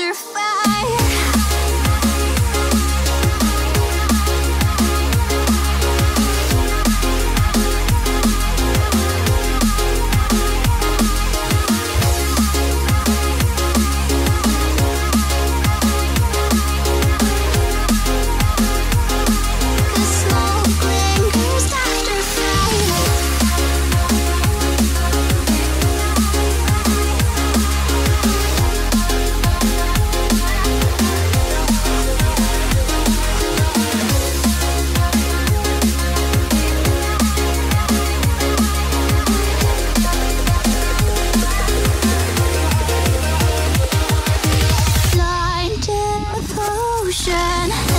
after five. ocean.